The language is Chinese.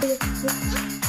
诶呦诶